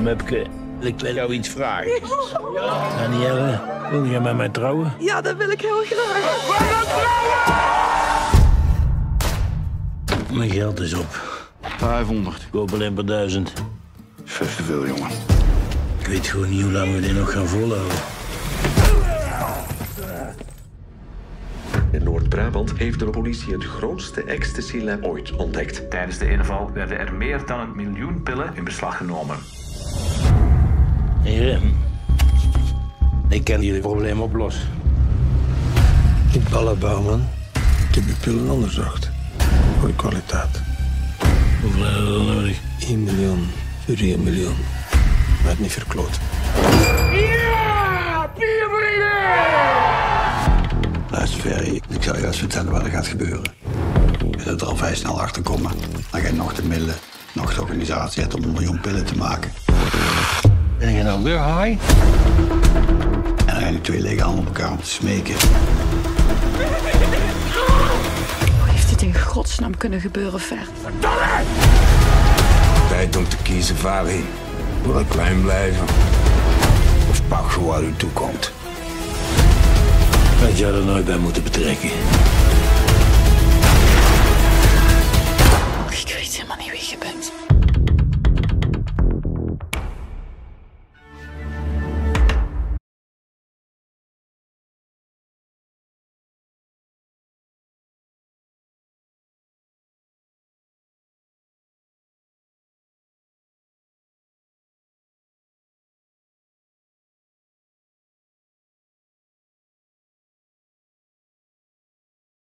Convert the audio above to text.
Mupke, ik wil jou iets vragen. Danielle, wil je met mij trouwen? Ja, dat wil ik heel graag. Mijn geld is op. 500. Ik koop alleen per duizend. Vijf te veel, jongen. Ik weet gewoon niet hoe lang we dit nog gaan volhouden. In Noord-Brabant heeft de politie het grootste ecstasy-lab ooit ontdekt. Tijdens de inval werden er meer dan een miljoen pillen in beslag genomen. Heren, ik kan jullie probleem oplossen. Ik Balla Bouwman. Ik heb je pillen onderzocht. Voor de kwaliteit. Hoeveel hebben we nodig? 1 miljoen voor 1 miljoen. Maar het niet verkloot. Luister, Ferry, ik zal je eens vertellen wat er gaat gebeuren. Je zult er al vrij snel achter komen. Dan ga je nog de middelen, nog de organisatie hebt om een miljoen pillen te maken. Ben je nou weer high? En dan gaan die twee lege handen op elkaar om te smeken. Hoe heeft dit in godsnaam kunnen gebeuren, Ver? Tijd om te kiezen, Vali. Wil ik klein blijven? Of pak gewoon wat u toekomt? Had je er nooit bij moeten betrekken.